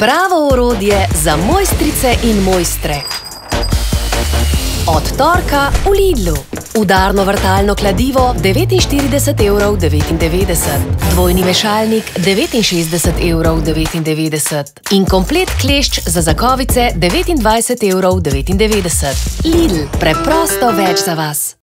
Pravo orodje za mojstrice in mojstre. Od torka v Lidlu. Udarno vrtalno kladivo 49,99 evrov, dvojni mešalnik 69,99 evrov in komplet klešč za zakovice 29,99 evrov. Lidl, preprosto več za vas.